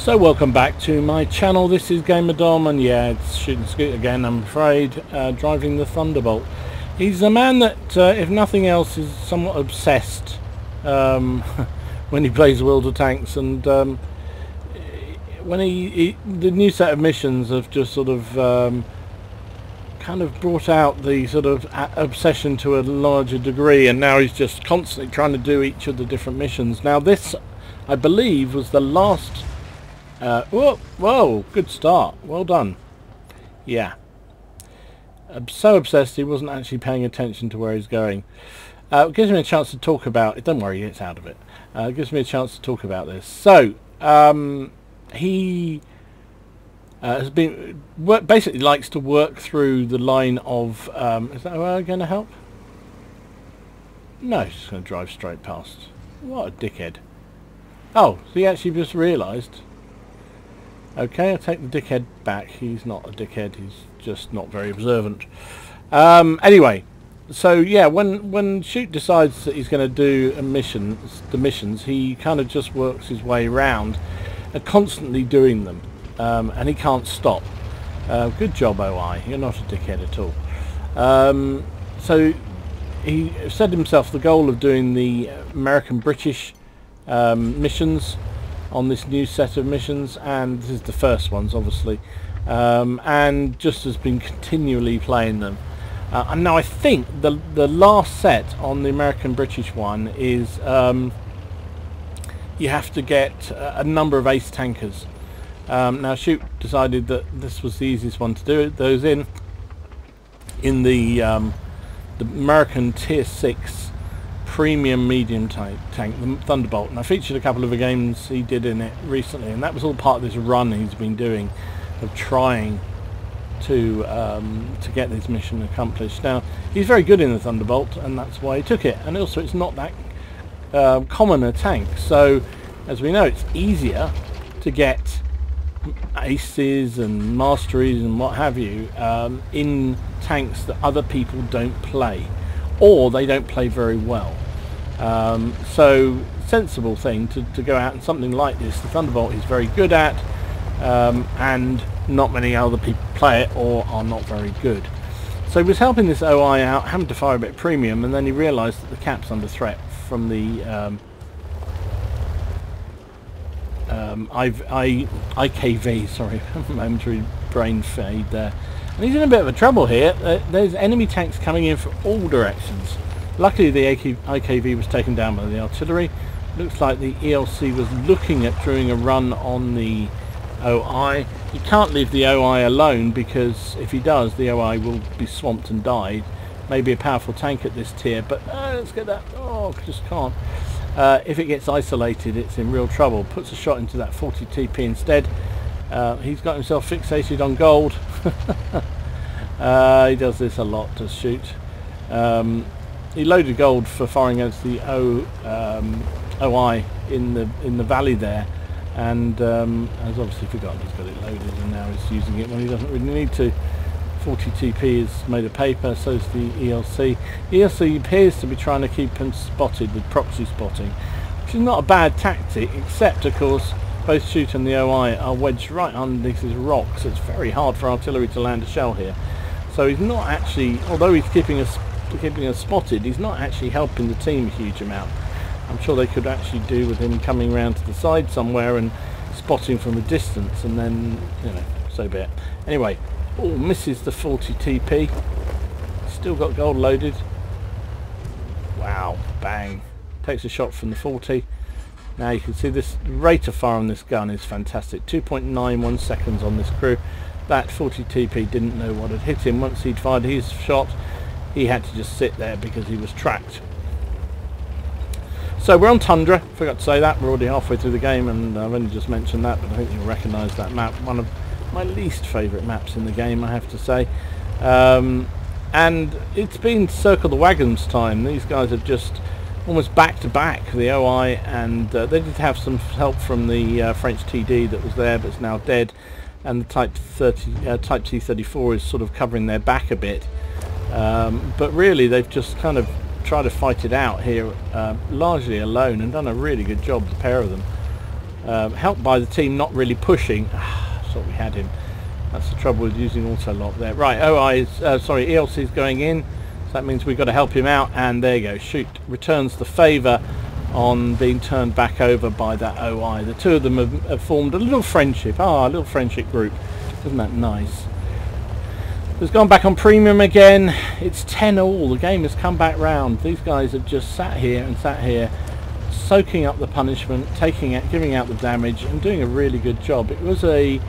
So welcome back to my channel, this is Gamer Dom and yeah, it's shooting scoot again I'm afraid, uh, driving the Thunderbolt. He's a man that, uh, if nothing else, is somewhat obsessed um, when he plays World of Tanks and um, when he, he, the new set of missions have just sort of um, kind of brought out the sort of obsession to a larger degree and now he's just constantly trying to do each of the different missions. Now this, I believe, was the last uh, whoa, whoa, good start. Well done. Yeah. I'm so obsessed he wasn't actually paying attention to where he's going. Uh, it gives me a chance to talk about it. Don't worry, it's out of it. Uh, it gives me a chance to talk about this. So, um, he uh, has been work, basically likes to work through the line of. Um, is that going to help? No, he's just going to drive straight past. What a dickhead! Oh, so he actually just realised Okay, I'll take the dickhead back. He's not a dickhead. He's just not very observant. Um, anyway, so yeah, when when Shoot decides that he's going to do a mission, the missions, he kind of just works his way around, uh, constantly doing them, um, and he can't stop. Uh, good job, OI. You're not a dickhead at all. Um, so he set himself the goal of doing the American-British um, missions on this new set of missions and this is the first ones obviously um, and just has been continually playing them. Uh, and now I think the the last set on the American British one is um, you have to get a, number of ace tankers. Um, now shoot decided that this was the easiest one to do it those in in the um, the American tier 6 premium medium type tank, the Thunderbolt, and I featured a couple of the games he did in it recently, and that was all part of this run he's been doing of trying to um, to get this mission accomplished. Now he's very good in the Thunderbolt, and that's why he took it. And also, it's not that uh, common a tank, so as we know, it's easier to get aces and masteries and what have you um, in tanks that other people don't play or they don't play very well. Um, so sensible thing to, to go out and something like this. The Thunderbolt is very good at um, and not many other people play it or are not very good. So he was helping this OI out, having to fire a bit premium and then he realised that the cap's under threat from the um, um, I, I, IKV, sorry, momentary brain fade there. And he's in a bit of a trouble here. Uh, there's enemy tanks coming in from all directions. Luckily the IKV was taken down by the artillery. Looks like the ELC was looking at doing a run on the OI. He can't leave the OI alone because if he does the OI will be swamped and died. Maybe a powerful tank at this tier but uh, let's get that. Oh just can't. Uh, if it gets isolated it's in real trouble. Puts a shot into that 40 TP instead. Uh, he's got himself fixated on gold. uh, he does this a lot to shoot. Um, he loaded gold for firing against the O um, OI in the in the valley there, and um, has obviously forgotten he's got it loaded, and now he's using it when he doesn't really need to. 40 TP is made of paper, so is the ELC. ELC appears to be trying to keep him spotted with proxy spotting, which is not a bad tactic, except of course both shoot and the OI are wedged right underneath these rocks. It's very hard for artillery to land a shell here. So he's not actually, although he's keeping us keeping us spotted, he's not actually helping the team a huge amount. I'm sure they could actually do with him coming around to the side somewhere and spotting from a distance and then, you know, so be it. Anyway, oh, misses the 40 TP. Still got gold loaded. Wow, bang. Takes a shot from the 40. Now you can see this rate of fire on this gun is fantastic. 2.91 seconds on this crew. That 40 TP didn't know what had hit him. Once he'd fired his shot, he had to just sit there because he was tracked. So we're on Tundra, forgot to say that, we're already halfway through the game and I've only just mentioned that, but I think you'll recognise that map. One of my least favourite maps in the game, I have to say. Um, and it's been Circle the Wagons time. These guys have just almost back to back the OI and uh, they did have some help from the uh, French TD that was there but it's now dead and the Type 30 uh, Type T34 is sort of covering their back a bit um, but really they've just kind of tried to fight it out here uh, largely alone and done a really good job the pair of them Um, helped by the team not really pushing. thought we had him. That's the trouble with using auto lock there. Right, OI is, uh, sorry, ELC is going in. So that means we've got to help him out. And there you go. Shoot returns the favour on being turned back over by that OI. The two of them have, have formed a little friendship. Ah, a little friendship group. Isn't that nice? It's gone back on premium again. It's 10 all. The game has come back round. These guys have just sat here and sat here soaking up the punishment, taking it, giving out the damage and doing a really good job. It was a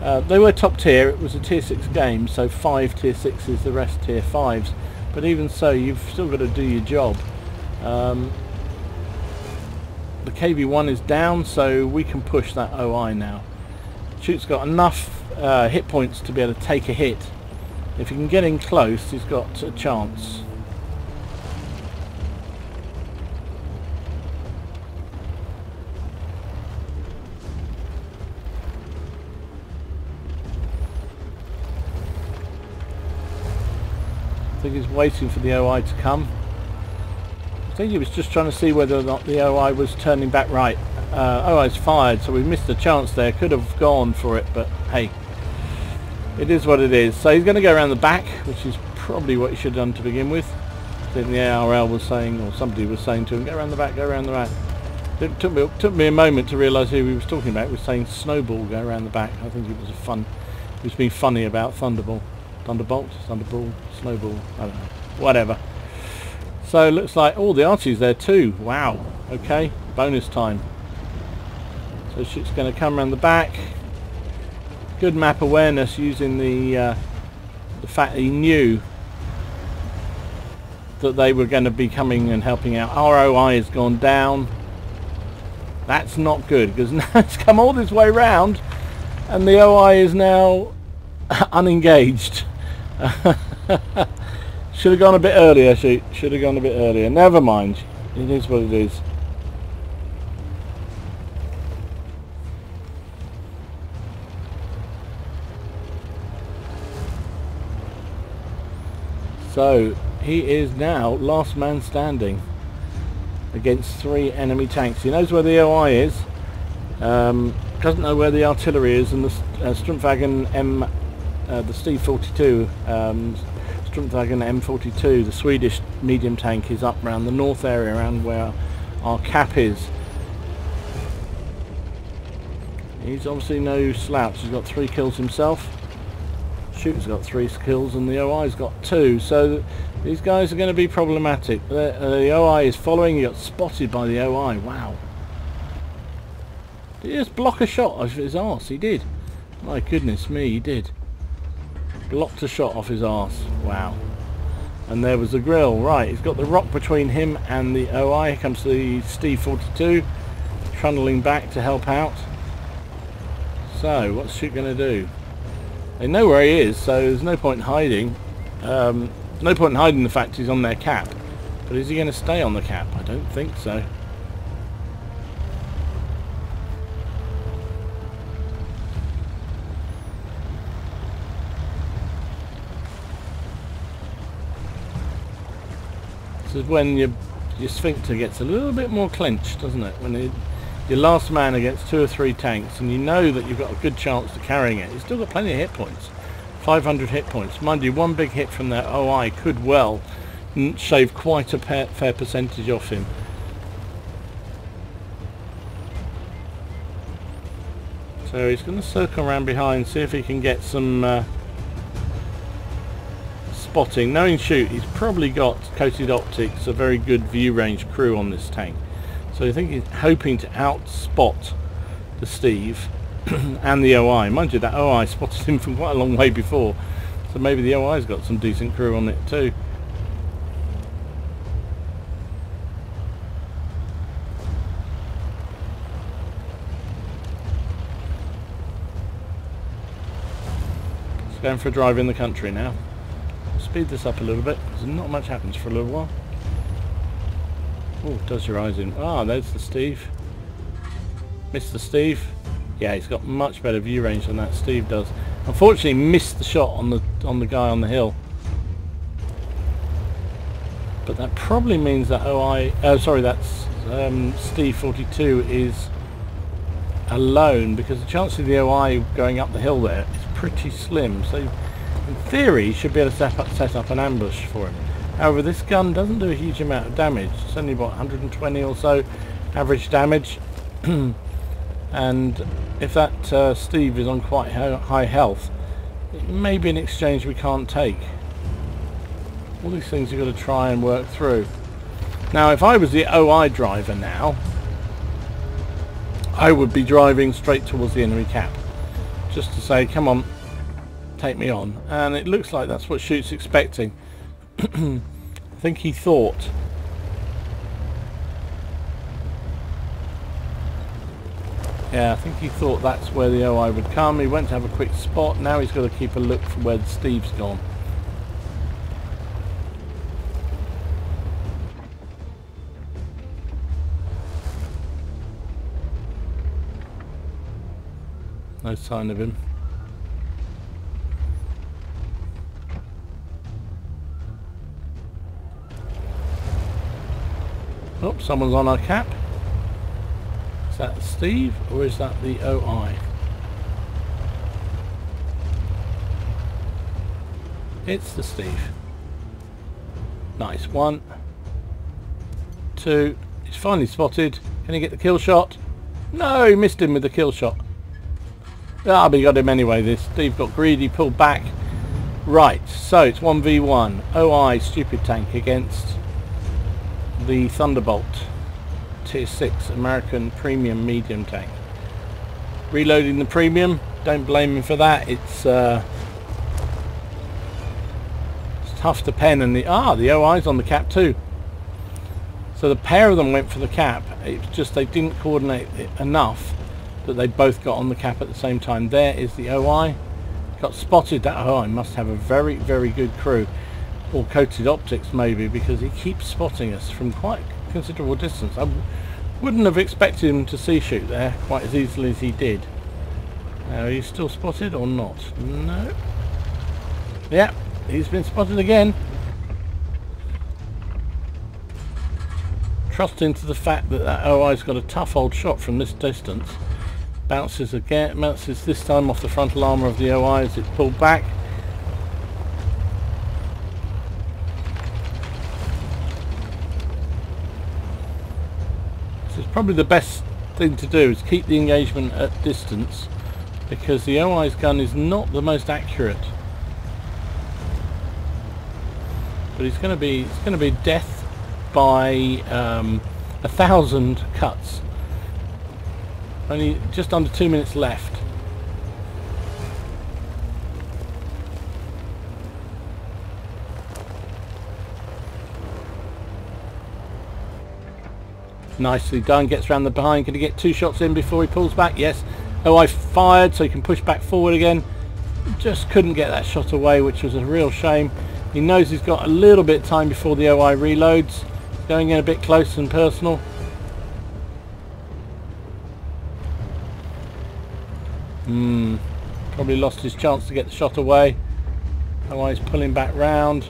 uh, they were top tier, it was a tier 6 game, so 5 tier 6s, the rest tier 5s. But even so, you've still got to do your job. Um, the KV-1 is down, so we can push that OI now. Shoot's got enough uh, hit points to be able to take a hit. If he can get in close, he's got a chance. Think he's waiting for the OI to come. I think he was just trying to see whether or not the OI was turning back right. Uh, OI's fired, so we missed a chance there. Could have gone for it, but hey, it is what it is. So he's going to go around the back, which is probably what he should have done to begin with. I think the ARL was saying, or somebody was saying to him, go around the back, go around the back. It took me, took me a moment to realise who he was talking about. He was saying Snowball, go around the back. I think it was a fun, he was being funny about Thunderball. Thunderbolt, Thunderball, Snowball, I don't know, whatever. So looks like all oh, the Artie's there too. Wow. Okay, bonus time. So shit's going to come around the back. Good map awareness using the uh, the fact that he knew that they were going to be coming and helping out. ROI has gone down. That's not good because now it's come all this way round and the OI is now unengaged. Should have gone a bit earlier, she should have gone a bit earlier. Never mind. It is what it is. So he is now last man standing against three enemy tanks. He knows where the OI is. Um, doesn't know where the artillery is, and the uh, Strumpfwagen M uh, the Steve 42 um, Strumpfwagen M42 the Swedish medium tank is up around the north area around where our cap is. He's obviously no slouch. He's got three kills himself. Shooter's got three kills and the OI's got two. So these guys are going to be problematic. The, uh, the OI is following. He got spotted by the OI wow. Did he just block a shot of his arse? He did. My goodness me he did Blocked a shot off his arse. Wow. And there was the grill. Right, he's got the rock between him and the OI. Here comes the Steve 42 trundling back to help out. So, what's she going to do? They know where he is, so there's no point in hiding. Um, no point in hiding the fact he's on their cap. But is he going to stay on the cap? I don't think so. Is when your your sphincter gets a little bit more clenched, doesn't it? When it, your last man against two or three tanks, and you know that you've got a good chance of carrying it. You've still got plenty of hit points, 500 hit points. Mind you, one big hit from that OI could well shave quite a fair percentage off him. So he's going to circle around behind, see if he can get some uh, spotting, knowing shoot, he's probably got coated optics, a very good view range crew on this tank. So I think he's hoping to outspot the Steve and the OI. Mind you, that OI spotted him from quite a long way before. So maybe the OI's got some decent crew on it too. It's going for a drive in the country now speed this up a little bit because not much happens for a little while. Oh, does your eyes in. Ah, there's the Steve. Mr. Steve. Yeah, he's got much better view range than that Steve does. Unfortunately, missed the shot on the on the guy on the hill. But that probably means that OI, oh sorry, that's um, Steve 42 is alone because the chance of the OI going up the hill there is pretty slim. So in theory, should be able to set up, set up an ambush for him. However, this gun doesn't do a huge amount of damage. It's only about 120 or so average damage. and if that uh, Steve is on quite high health, it may be an exchange we can't take. All these things you've got to try and work through. Now, if I was the OI driver now, I would be driving straight towards the enemy cap. Just to say, come on, take me on. And it looks like that's what Shoot's expecting. I think he thought Yeah, I think he thought that's where the OI would come. He went to have a quick spot. Now he's got to keep a look for where Steve's gone. No sign of him. Oh, someone's on our cap. Is that Steve or is that the OI? It's the Steve. Nice. One. Two. He's finally spotted. Can he get the kill shot? No, he missed him with the kill shot. Ah, but he got him anyway. This Steve got greedy, pulled back. Right, so it's 1v1. OI Stupid Tank against the Thunderbolt Tier 6 American Premium Medium Tank. Reloading the Premium, don't blame him for that. It's uh, it's tough to pen and the ah the OI's on the cap too. So the pair of them went for the cap. It's just they didn't coordinate enough that they both got on the cap at the same time. There is the OI. Got spotted that OI must have a very, very good crew. Or coated optics maybe because he keeps spotting us from quite considerable distance. I wouldn't have expected him to see shoot there quite as easily as he did. Now, are you still spotted or not? No. Yeah, he's been spotted again. Trusting to the fact that that OI's got a tough old shot from this distance. Bounces again, bounces this time off the frontal armour of the OI as it's pulled back. Probably the best thing to do is keep the engagement at distance because the OI's gun is not the most accurate. But it's going to be it's going to be death by um, a thousand cuts. Only just under two minutes left. Nicely done, gets around the behind. Can he get two shots in before he pulls back? Yes. Oh, I fired, so he can push back forward again. Just couldn't get that shot away, which was a real shame. He knows he's got a little bit of time before the OI reloads. Going in a bit close and personal. Hmm. Probably lost his chance to get the shot away. Otherwise pulling back round.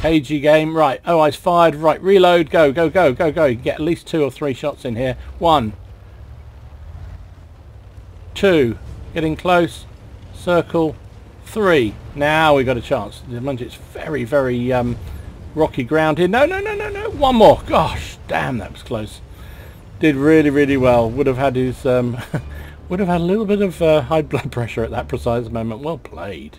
KG game. Right. Oh, I fired. Right. Reload. Go, go, go, go, go. Get at least two or three shots in here. One. Two. Getting close. Circle. Three. Now we've got a chance. It's very, very um, rocky ground here. No, no, no, no, no. One more. Gosh, damn, that was close did really, really well. Would have had his, um, would have had a little bit of uh, high blood pressure at that precise moment. Well played.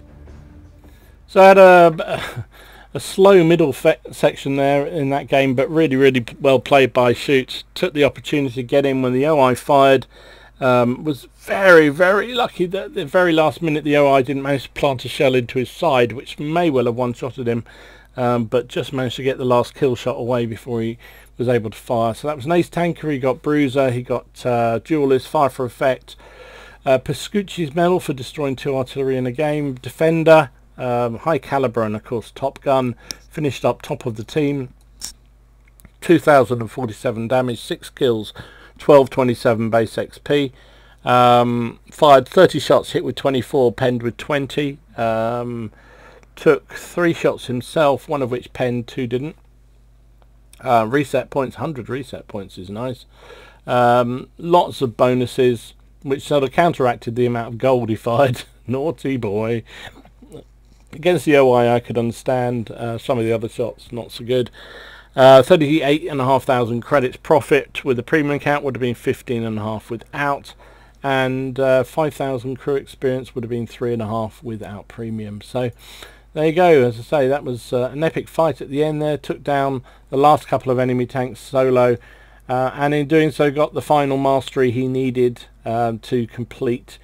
So I had a, a slow middle section there in that game, but really, really well played by Shoots. Took the opportunity to get in when the OI fired. Um, was very, very lucky that the very last minute the OI didn't manage to plant a shell into his side, which may well have one-shotted him, um, but just managed to get the last kill shot away before he was able to fire. So that was an ace tanker. He got bruiser. He got uh, duelist, fire for effect. Uh, medal for destroying two artillery in a game. Defender, um, high caliber, and of course Top Gun. Finished up top of the team. 2,047 damage, 6 kills, 1227 base XP. Um, fired 30 shots, hit with 24, penned with 20. Um, took 3 shots himself, one of which penned, 2 didn't. Uh, reset points, 100 reset points is nice. Um, lots of bonuses, which sort of counteracted the amount of gold he fired. Naughty boy. Against the OI I could understand. Uh, some of the other shots not so good. Uh, 38,500 credits profit with the premium account would have been 15.5 without and uh, 5,000 crew experience would have been 3.5 without premium. So there you go, as I say, that was uh, an epic fight at the end there, took down the last couple of enemy tanks solo uh, and in doing so got the final mastery he needed um, to complete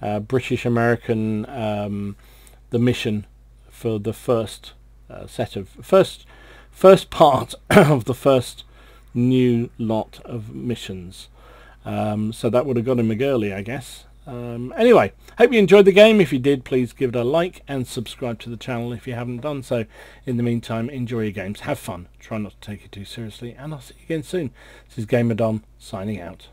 uh, British American um, the mission for the first uh, set of first first part of the first new lot of missions. Um, so that would have got him early, I guess. Um, anyway, hope you enjoyed the game. If you did, please give it a like and subscribe to the channel if you haven't done so. In the meantime, enjoy your games, have fun, try not to take it too seriously, and I'll see you again soon. This is Gamerdom signing out.